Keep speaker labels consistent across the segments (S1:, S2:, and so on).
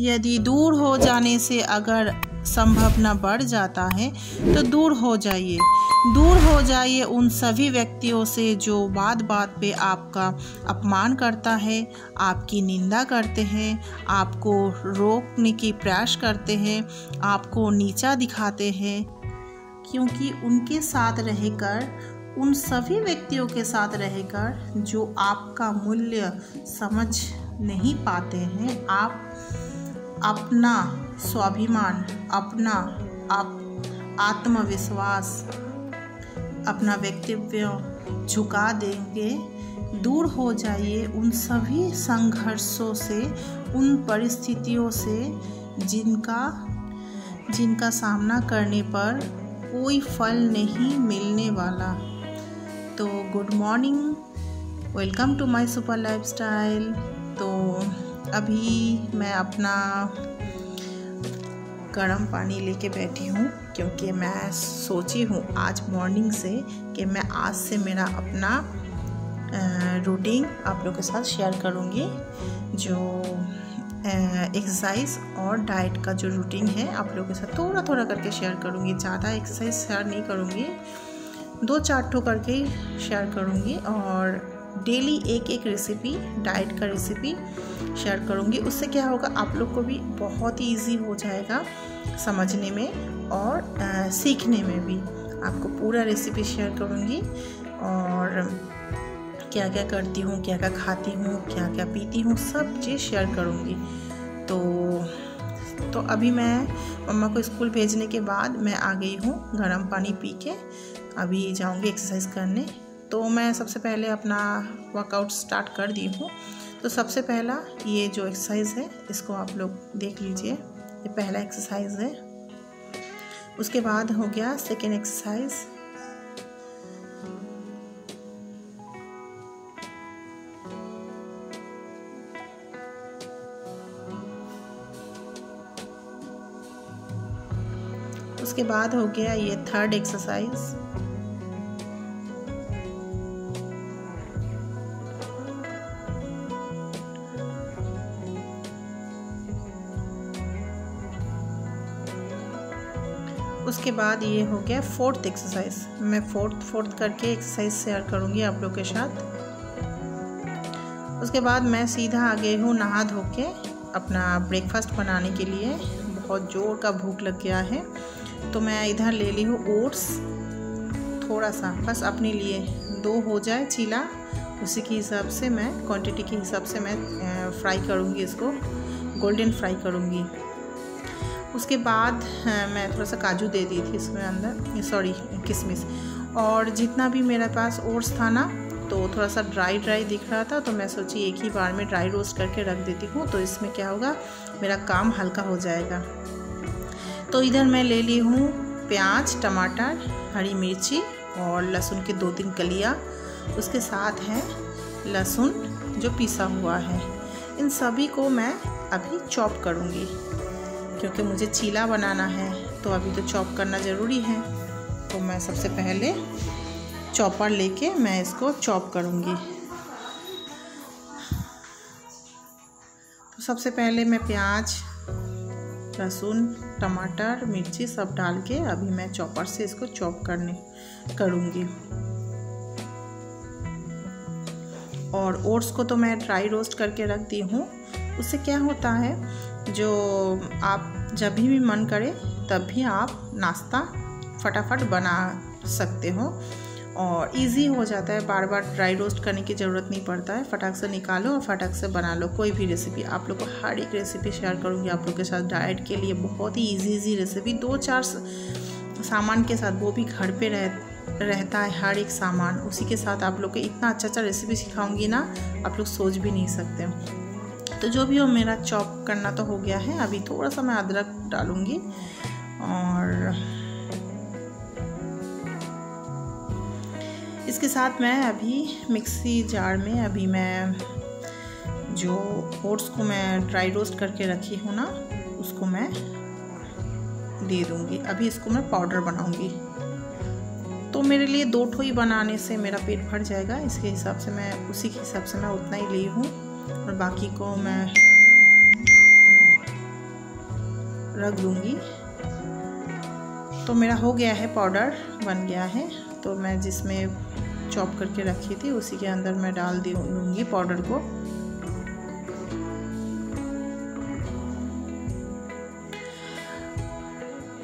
S1: यदि दूर हो जाने से अगर संभावना बढ़ जाता है तो दूर हो जाइए। दूर हो जाइए उन सभी व्यक्तियों से जो बात बात पे आपका अपमान करता है, आपकी निंदा करते हैं, आपको रोकने की प्रयास करते हैं, आपको नीचा दिखाते हैं, क्योंकि उनके साथ रहकर, उन सभी व्यक्तियों के साथ रहकर जो आपका मूल्य समझ नहीं पाते हैं, आप अपना स्वाभिमान, अपना आप, आत्मविश्वास, अपना व्यक्तित्व झुका देंगे। दूर हो जाइए उन सभी संघर्षों से, उन परिस्थितियों से जिनका जिनका सामना करने पर कोई फल नहीं मिलने वाला। तो good morning welcome to my super lifestyle तो अभी मैं अपना गर्म पानी लेके बैठी हूँ, क्योंकि मैं सोची हूँ आज मॉर्निंग से कि मैं आज से मेरा अपना रूटीन आप लोगों के साथ शेयर करूँगी, जो एक्सरसाइज और डाइट का जो रूटीन है आप लोगों के साथ थोड़ा थोड़ा करके शेयर करूँगी। ज़्यादा एक्सरसाइज शेयर नहीं करूँगी, दो चार ठो करके शेयर करूँगी और डेली एक एक रेसिपी डाइट का रेसिपी शेयर करूँगी। उससे क्या होगा आप लोग को भी बहुत ही ईजी हो जाएगा समझने में और आ, सीखने में भी। आपको पूरा रेसिपी शेयर करूँगी और क्या क्या करती हूँ क्या क्या खाती हूँ क्या क्या पीती हूँ सब चीज़ शेयर करूँगी। तो तो अभी मैं मम्मा को स्कूल भेजने के बाद मैं आ गई हूँ गर्म पानी पी के। अभी जाऊँगी एक्सरसाइज करने। तो मैं सबसे पहले अपना वर्कआउट स्टार्ट कर दी हूँ। तो सबसे पहला ये जो एक्सरसाइज है, इसको आप लोग देख लीजिए। ये पहला एक्सरसाइज है। उसके बाद हो गया सेकेंड एक्सरसाइज उसके बाद हो गया ये थर्ड एक्सरसाइज उसके बाद ये हो गया फोर्थ एक्सरसाइज मैं फोर्थ फोर्थ करके एक्सरसाइज शेयर करूँगी आप लोग के साथ. उसके बाद मैं सीधा आ गई हूँ नहा धो के अपना ब्रेकफास्ट बनाने के लिए. बहुत ज़ोर का भूख लग गया है. तो मैं इधर ले ली हूँ ओट्स थोड़ा सा, बस अपने लिए. दो हो जाए चीला, उसी के हिसाब से मैं क्वांटिटी के हिसाब से मैं फ्राई करूँगी इसको. गोल्डन फ्राई करूँगी. उसके बाद मैं थोड़ा सा काजू दे दी थी इसमें अंदर सॉरी किशमिश और जितना भी मेरे पास ओट्स था ना तो थोड़ा सा ड्राई ड्राई दिख रहा था तो मैं सोची एक ही बार में ड्राई रोस्ट करके रख देती हूँ तो इसमें क्या होगा, मेरा काम हल्का हो जाएगा। तो इधर मैं ले ली हूँ प्याज, टमाटर, हरी मिर्ची और लहसुन के दो तीन कलिया। उसके साथ है लहसुन जो पिसा हुआ है। इन सभी को मैं अभी चॉप करूँगी। क्योंकि मुझे चीला बनाना है तो अभी तो चॉप करना ज़रूरी है। तो मैं सबसे पहले चॉपर लेके मैं इसको चॉप करूँगी। तो सबसे पहले मैं प्याज, लहसुन, टमाटर, मिर्ची सब डाल के अभी मैं चॉपर से इसको चॉप करने करूँगी। और ओट्स को तो मैं ड्राई रोस्ट करके रख दी हूँ। उससे क्या होता है, जो आप जब भी मन करे, तब भी आप नाश्ता फटाफट बना सकते हो। और इजी हो जाता है बार बार ड्राई रोस्ट करने की ज़रूरत नहीं पड़ता है। फटाक से निकालो और फटाक से बना लो, कोई भी रेसिपी आप लोग को हर एक रेसिपी शेयर करूँगी आप लोग के साथ डाइट के लिए। बहुत ही इजी इजी रेसिपी दो चार सामान के साथ, वो भी घर पे रह, रहता है हर एक सामान। उसी के साथ आप लोग को इतना अच्छा अच्छा रेसिपी सिखाऊँगी ना, आप लोग सोच भी नहीं सकते। तो जो भी हो, मेरा चॉप करना तो हो गया है। अभी थोड़ा सा मैं अदरक डालूँगी और इसके साथ मैं अभी मिक्सी जार में अभी मैं जो ओट्स को मैं ड्राई रोस्ट करके रखी हूँ ना, उसको मैं दे दूँगी। अभी इसको मैं पाउडर बनाऊँगी। तो मेरे लिए दो ठो ही बनाने से मेरा पेट भर जाएगा। इसके हिसाब से मैं, उसी के हिसाब से मैं उतना ही ली हूँ। और बाकी को मैं रख दूँगी। तो मेरा हो गया है पाउडर, बन गया है। तो मैं जिसमें चॉप करके रखी थी, उसी के अंदर मैं डाल दूँगी पाउडर को।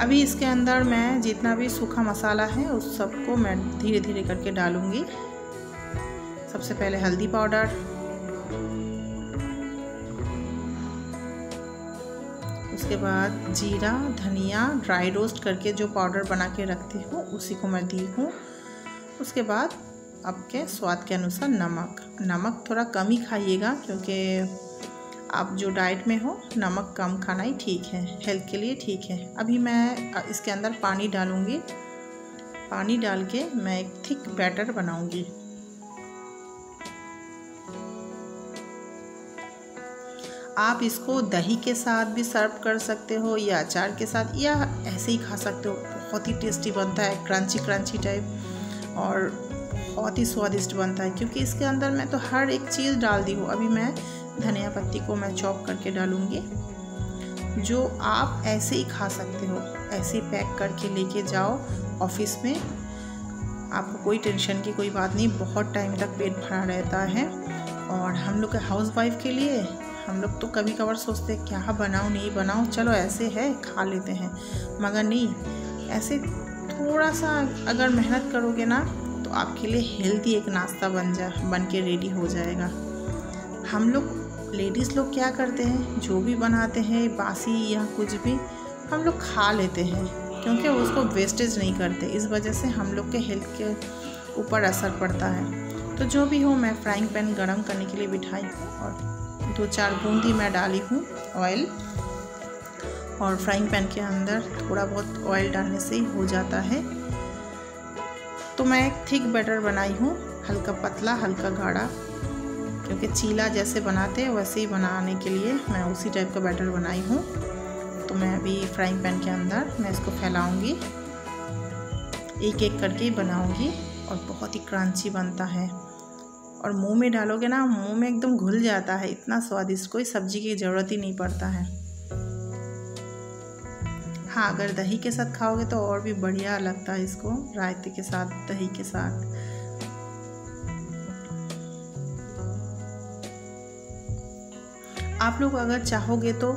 S1: अभी इसके अंदर मैं जितना भी सूखा मसाला है, उस सबको मैं धीरे धीरे करके डालूँगी। सबसे पहले हल्दी पाउडर उसके बाद जीरा, धनिया ड्राई रोस्ट करके जो पाउडर बना के रखती हूँ, उसी को मैं दी हूँ। उसके बाद आपके स्वाद के अनुसार नमक। नमक थोड़ा कम ही खाइएगा क्योंकि आप जो डाइट में हो, नमक कम खाना ही ठीक है हेल्थ के लिए ठीक है। अभी मैं इसके अंदर पानी डालूँगी। पानी डाल के मैं एक थिक बैटर बनाऊँगी। आप इसको दही के साथ भी सर्व कर सकते हो या अचार के साथ या ऐसे ही खा सकते हो। बहुत ही टेस्टी बनता है क्रंची क्रंची टाइप और बहुत ही स्वादिष्ट बनता है। क्योंकि इसके अंदर मैं तो हर एक चीज़ डाल दी हूँ। अभी मैं धनिया पत्ती को मैं चॉप करके डालूँगी। जो आप ऐसे ही खा सकते हो, ऐसे पैक करके लेके जाओ ऑफ़िस में। आपको कोई टेंशन की कोई बात नहीं, बहुत टाइम तक पेट भरा रहता है। और हम लोग के हाउस वाइफ के लिए हम लोग तो कभी कभार सोचते हैं, क्या बनाओ नहीं बनाओ चलो ऐसे है, खा लेते हैं। मगर नहीं, ऐसे थोड़ा सा अगर मेहनत करोगे ना तो आपके लिए हेल्दी एक नाश्ता बन जा बन के रेडी हो जाएगा। हम लोग लेडीज़ लोग क्या करते हैं? जो भी बनाते हैं, बासी या कुछ भी, हम लोग खा लेते हैं, क्योंकि उसको वेस्टेज नहीं करते। इस वजह से हम लोग के हेल्थ के ऊपर असर पड़ता है। तो जो भी हो, मैं फ्राइंग पैन गरम करने के लिए बिठाई और दो चार बूंदी मैं डाली हूँ ऑयल और फ्राइंग पैन के अंदर थोड़ा बहुत ऑयल डालने से ही हो जाता है। तो मैं एक थिक बैटर बनाई हूँ, हल्का पतला, हल्का गाढ़ा, क्योंकि चीला जैसे बनाते हैं, वैसे ही बनाने के लिए मैं उसी टाइप का बैटर बनाई हूँ। तो मैं अभी फ्राइंग पैन के अंदर मैं इसको फैलाऊँगी एक एक करके बनाऊँगी और बहुत ही क्रंची बनता है। और मुँह में डालोगे ना, मुँह में एकदम घुल जाता है। इतना स्वादिष्ट, कोई सब्ज़ी की ज़रूरत ही नहीं पड़ता है। हाँ अगर दही के साथ खाओगे तो और भी बढ़िया लगता है इसको, रायते के साथ, दही के साथ। आप लोग अगर चाहोगे तो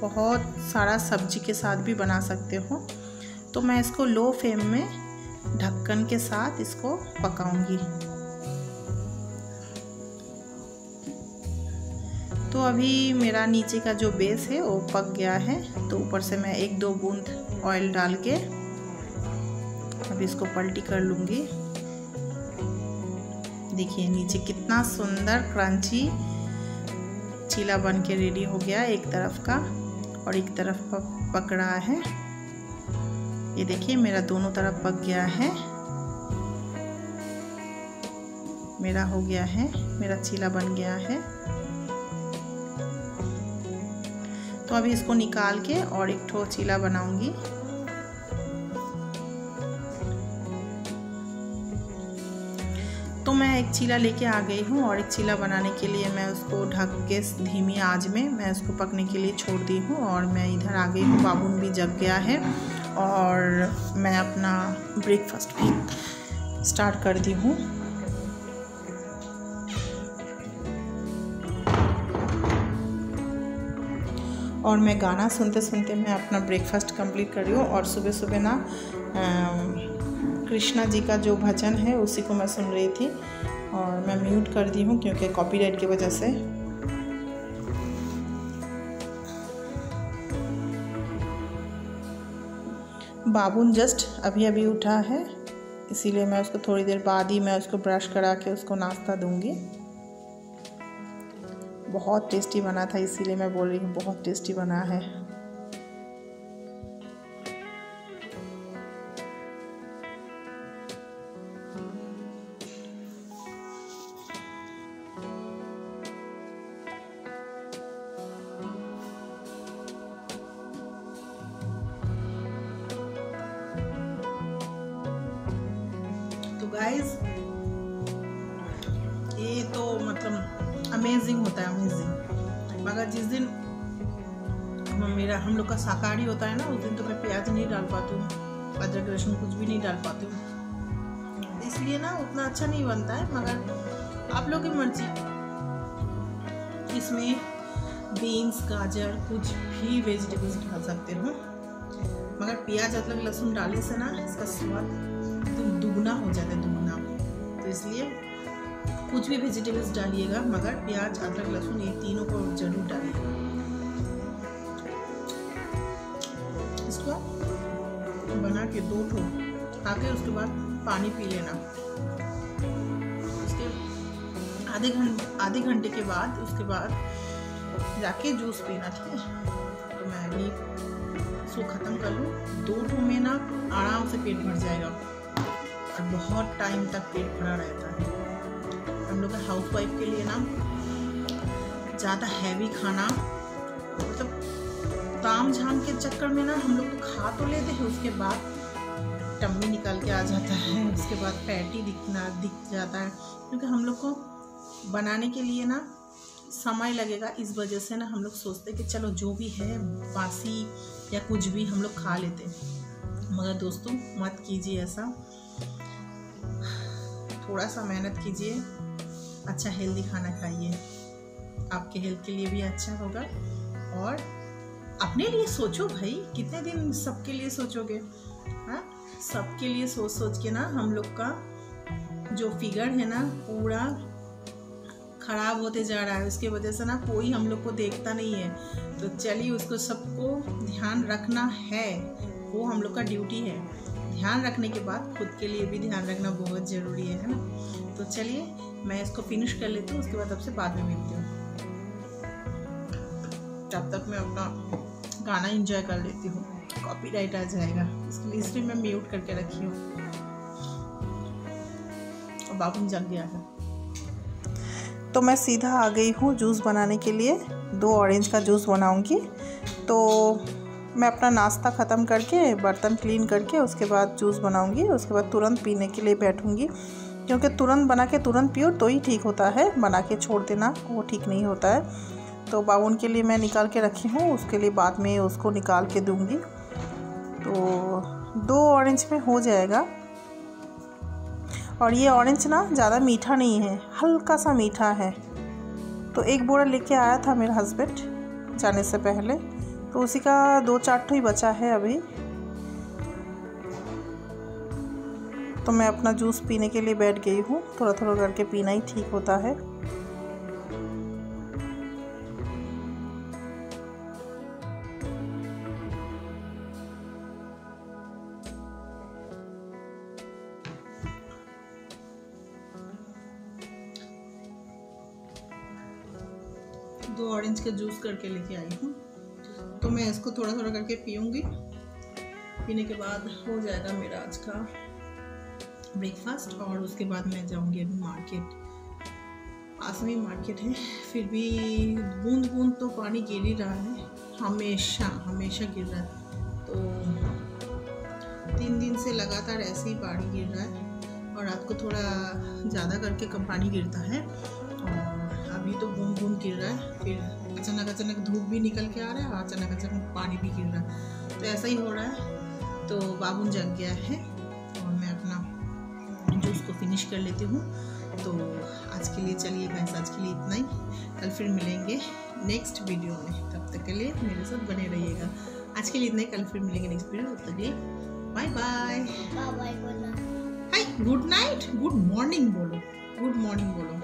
S1: बहुत सारा सब्ज़ी के साथ भी बना सकते हो। तो मैं इसको लो फ्लेम में ढक्कन के साथ इसको पकाऊँगी। तो अभी मेरा नीचे का जो बेस है, वो पक गया है। तो ऊपर से मैं एक दो बूंद ऑयल डाल के अभी इसको पलटी कर लूँगी। देखिए, नीचे कितना सुंदर क्रंची चीला बन के रेडी हो गया एक तरफ़ का और एक तरफ़ पक रहा है। ये देखिए, मेरा दोनों तरफ़ पक गया है। मेरा हो गया है, मेरा चीला बन गया है। तो अभी इसको निकाल के और एक ठो चीला बनाऊँगी। तो मैं एक चीला लेके आ गई हूँ और एक चीला बनाने के लिए मैं उसको ढक के धीमी आँच में मैं उसको पकने के लिए छोड़ दी हूँ और मैं इधर आ गई हूँ, बाबून भी जग गया है और मैं अपना ब्रेकफास्ट भी स्टार्ट कर दी हूँ। और मैं गाना सुनते सुनते मैं अपना ब्रेकफास्ट कंप्लीट कर रही हूँ और सुबह सुबह ना कृष्णा जी का जो भजन है, उसी को मैं सुन रही थी और मैं म्यूट कर दी हूँ क्योंकि कॉपीराइट की वजह से। बाबून जस्ट अभी अभी उठा है, इसीलिए मैं उसको थोड़ी देर बाद ही मैं उसको ब्रश करा के उसको नाश्ता दूँगी। बहुत टेस्टी बना था, इसीलिए मैं बोल रही हूँ बहुत टेस्टी बना है। तो गाइस अमेजिंग होता है अमेजिंग मगर जिस दिन मेरा, हम लोग का शाकाहारी होता है ना, उस दिन तो मैं प्याज नहीं डाल पाती हूँ, अदरक, लहसुन कुछ भी नहीं डाल पाती हूँ। इसलिए ना, उतना अच्छा नहीं बनता है, मगर आप लोग की मर्ज़ी। इसमें बीन्स गाजर, कुछ भी वेजिटेबल्स डाल सकते हो। मगर प्याज, अदरक, लहसुन डालने से ना, इसका स्वाद दुगना हो जाता है, दुगना। तो इसलिए कुछ भी वेजिटेबल्स डालिएगा, मगर प्याज, अदरक, लहसुन, ये तीनों को ज़रूर डालिएगा इसको बना के दो ठो, ताकि उसके बाद पानी पी लेना। उसके आधे घंटे आधे घंटे के बाद, उसके बाद जाके जूस पीना, ठीक है? तो मैं अभी इसको ख़त्म कर लूँ। दो ठो में ना आराम से पेट भर जाएगा। और बहुत टाइम तक पेट भरा रहता है। हम लोग हाउस वाइफ के लिए ना ज़्यादा हैवी खाना मतलब ताम झाम के चक्कर में ना हम लोग तो खा तो लेते हैं, उसके बाद टम्मी निकाल के आ जाता है, उसके बाद पैटी दिखना, दिख जाता है। क्योंकि हम लोग को बनाने के लिए ना समय लगेगा, इस वजह से ना हम लोग सोचते कि चलो जो भी है, बासी या कुछ भी हम लोग खा लेते मगर दोस्तों, मत कीजिए ऐसा। थोड़ा सा मेहनत कीजिए। अच्छा हेल्दी खाना खाइए। आपके हेल्थ के लिए भी अच्छा होगा। और अपने लिए सोचो भाई, कितने दिन सबके लिए सोचोगे? हाँ? सबके लिए सोच सोच के ना हम लोग का जो फिगर है ना, पूरा ख़राब होते जा रहा है। उसकी वजह से ना कोई हम लोग को देखता नहीं है। तो चलिए उसको सबको ध्यान रखना है। वो हम लोग का ड्यूटी है। ध्यान रखने के बाद खुद के लिए भी ध्यान रखना बहुत ज़रूरी है ना? तो चलिए मैं इसको फिनिश कर लेती हूँ, उसके बाद आपसे बाद में मिलती हूँ। तब तक मैं अपना गाना इंजॉय कर लेती हूँ। कॉपी राइट आ जाएगा। इसके लिए इसलिए मैं म्यूट करके रखी हूँ। और बाबू जग गया है तो मैं सीधा आ गई हूँ जूस बनाने के लिए। दो ऑरेंज का जूस बनाऊँगी। तो मैं अपना नाश्ता ख़त्म करके, बर्तन क्लीन करके, उसके बाद जूस बनाऊँगी। उसके बाद तुरंत पीने के लिए बैठूँगी। क्योंकि तुरंत बना के तुरंत पियो तो ही ठीक होता है। बना के छोड़ देना, वो ठीक नहीं होता है। तो बाउन के लिए मैं निकाल के रखी हूँ, उसके लिए बाद में उसको निकाल के दूँगी। तो दो ऑरेंज में हो जाएगा। और ये ऑरेंज ना ज़्यादा मीठा नहीं है, हल्का सा मीठा है। तो एक बोरा लेके आया था मेरा हस्बैंड जाने से पहले। तो उसी का दो चार ठो ही बचा है अभी। तो मैं अपना जूस पीने के लिए बैठ गई हूँ। थोड़ा थोड़ा करके पीना ही ठीक होता है। दो ऑरेंज का जूस करके लेके आई हूँ। तो मैं इसको थोड़ा थोड़ा करके पीऊँगी। पीने के बाद हो जाएगा मेरा आज का ब्रेकफास्ट और उसके बाद मैं जाऊँगी अभी मार्केट पास में मार्केट है। फिर भी बूंद बूंद तो पानी गिर ही रहा है। हमेशा हमेशा गिर रहा है। तो तीन दिन से लगातार ऐसे ही पानी गिर रहा है और रात को थोड़ा ज़्यादा करके कम पानी गिरता है। और अभी तो बूंद बूंद गिर रहा है। फिर अचानक अचानक धूप भी निकल के आ रहा है और अचानक अचानक पानी भी गिर रहा है। तो ऐसा ही हो रहा है। तो बाबुन जग गया है। अपना उसको फिनिश कर लेती हूँ। तो आज के लिए चलिए भैंस आज के लिए इतना ही। कल फिर मिलेंगे नेक्स्ट वीडियो में। तब तक के लिए मेरे साथ बने रहिएगा। आज के लिए इतना ही। कल फिर मिलेंगे नेक्स्ट वीडियो तब तक लिए bye bye hi good night good morning बोलो। गुड मॉर्निंग बोलो।